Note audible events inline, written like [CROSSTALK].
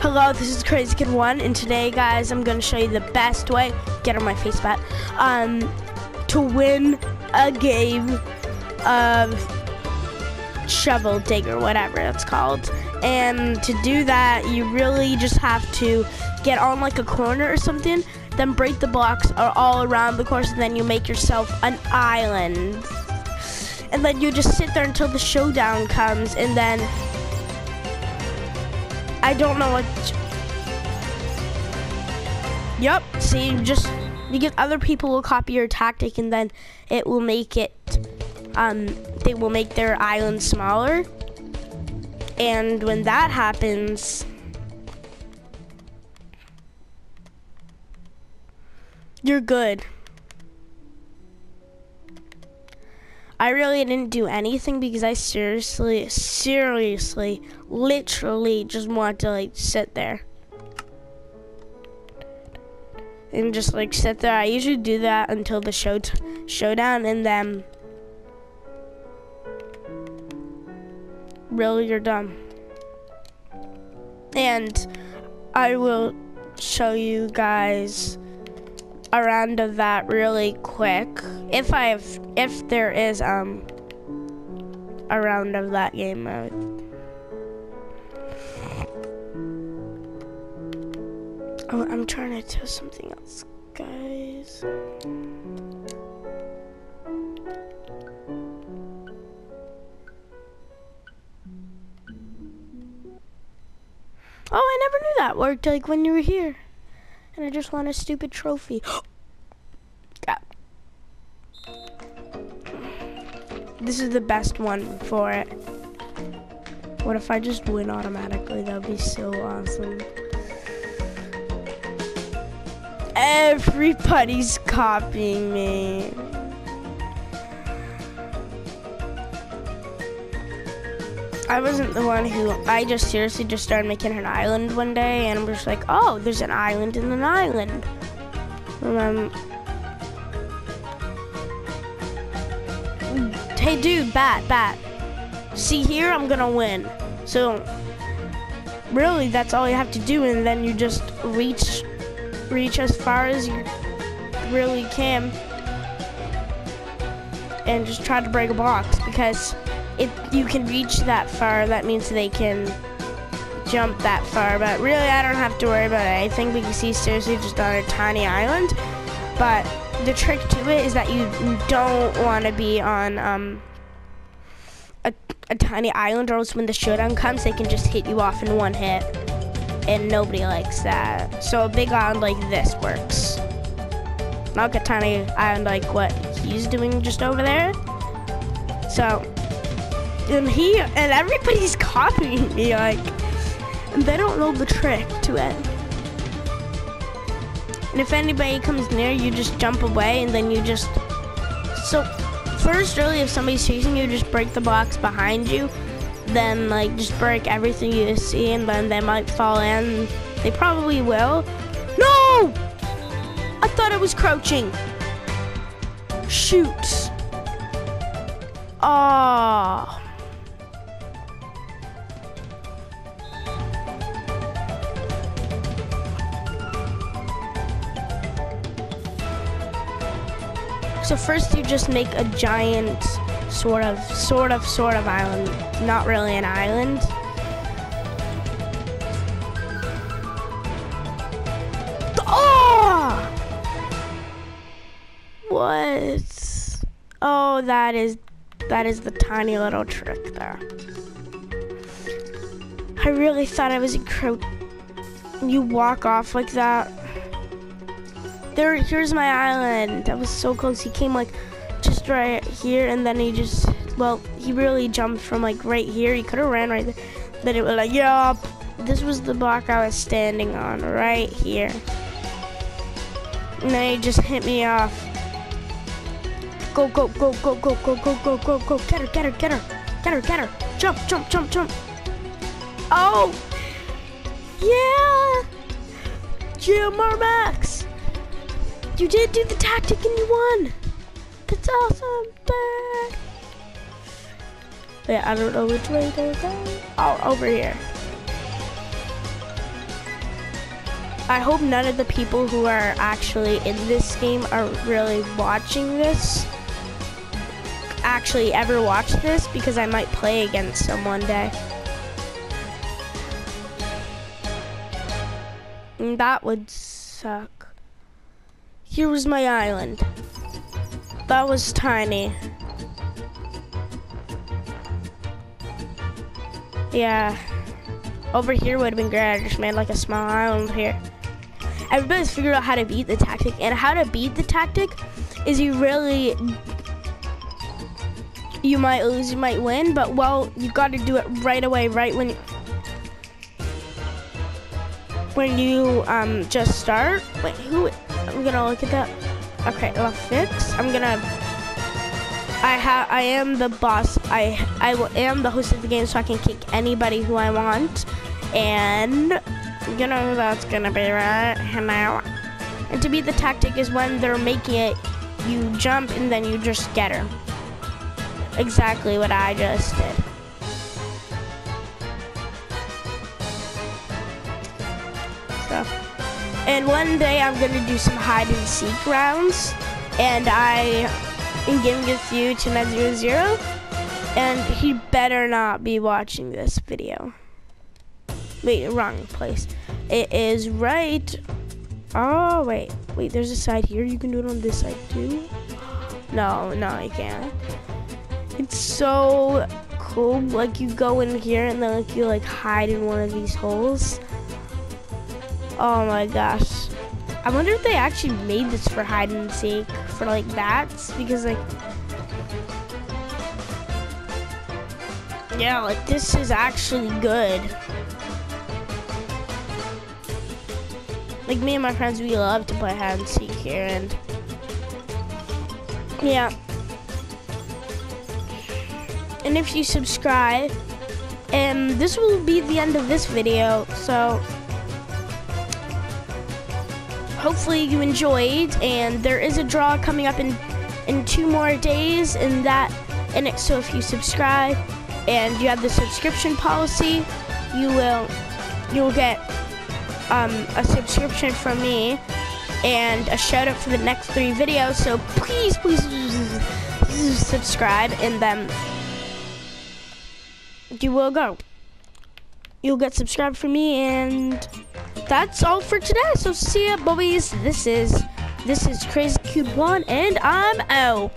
Hello, this is Crazy Kid One, and today, guys, I'm gonna show you the best way. Get on my face, bat. Um, to win a game of shovel digger, whatever it's called. And to do that, you really just have to get on like a corner or something, then break the blocks all around the course, and then you make yourself an island. And then you just sit there until the showdown comes, and then I don't know what. Yep. See, you just get other people will copy your tactic, and then it will make it. Um, they will make their island smaller. And when that happens, you're good. I really didn't do anything because I seriously, seriously, literally just want to like sit there. And just like sit there. I usually do that until the show showdown and then really you're done. And I will show you guys a round of that really quick. If I have, if there is um a round of that game mode. Oh, I'm trying to test something else, guys. Oh, I never knew that worked like when you were here and I just want a stupid trophy. [GASPS] This is the best one for it. What if I just win automatically? That would be so awesome. Everybody's copying me. I wasn't the one who, I just seriously just started making an island one day and I'm just like, oh, there's an island in an island. Um, hey dude, bat, bat. See here, I'm gonna win. So, really, that's all you have to do and then you just reach, reach as far as you really can and just try to break a box because if you can reach that far, that means they can jump that far. But really, I don't have to worry about it. I think anything because he's seriously just on a tiny island. But the trick to it is that you don't want to be on um, a, a tiny island, or else when the showdown comes, they can just hit you off in one hit. And nobody likes that. So a big island like this works. Not a tiny island like what he's doing just over there. So and he and everybody's [LAUGHS] copying me like and they don't know the trick to it. And if anybody comes near you just jump away and then you just so first really if somebody's chasing you just break the box behind you then like just break everything you see and then they might fall in. They probably will. No! I thought it was crouching. Shoot. Oh So first you just make a giant sort of, sort of, sort of island. Not really an island. Oh! What? Oh, that is, that is the tiny little trick there. I really thought I was a crow. You walk off like that. There, here's my island. That was so close. He came like just right here, and then he just, well, he really jumped from like right here. He could have ran right there. Then it was like, yup. This was the block I was standing on, right here. And then he just hit me off. Go, go, go, go, go, go, go, go, go, go. Get her, get her, get her. Get her, get her. Jump, jump, jump, jump. Oh! Yeah! GMR Max! You did do the tactic and you won. That's awesome. Wait, I don't know which way to go. Oh, over here. I hope none of the people who are actually in this game are really watching this. Actually, ever watch this because I might play against them one day. And that would suck. Here was my island. That was tiny. Yeah. Over here would have been great. I just made like a small island here. Everybody's figured out how to beat the tactic. And how to beat the tactic is you really you might lose, you might win, but well, you got to do it right away, right when you, when you um, just start. Wait, who? I'm gonna look at that. Okay, I'll fix. I'm gonna. I have. I am the boss. I I am the host of the game, so I can kick anybody who I want, and you know that's gonna be right now. And to beat the tactic is when they're making it, you jump and then you just get her. Exactly what I just did. And one day I'm gonna do some hide and seek rounds, and I am giving this you to Zero, and he better not be watching this video. Wait, wrong place. It is right. Oh wait, wait. There's a side here. You can do it on this side too. No, no, you can't. It's so cool. Like you go in here and then like you like hide in one of these holes. Oh my gosh. I wonder if they actually made this for hide and seek for like bats because like Yeah, like this is actually good. Like me and my friends we love to play hide and seek here and yeah. And if you subscribe, and this will be the end of this video, so hopefully you enjoyed and there is a draw coming up in in two more days and that and it. So if you subscribe and you have the subscription policy you will you'll get um, a subscription from me and a shout out for the next three videos. So please please subscribe and then you will go. You'll get subscribed for me and that's all for today. So see ya, boys. This is this is Crazy Cube One, and I'm out.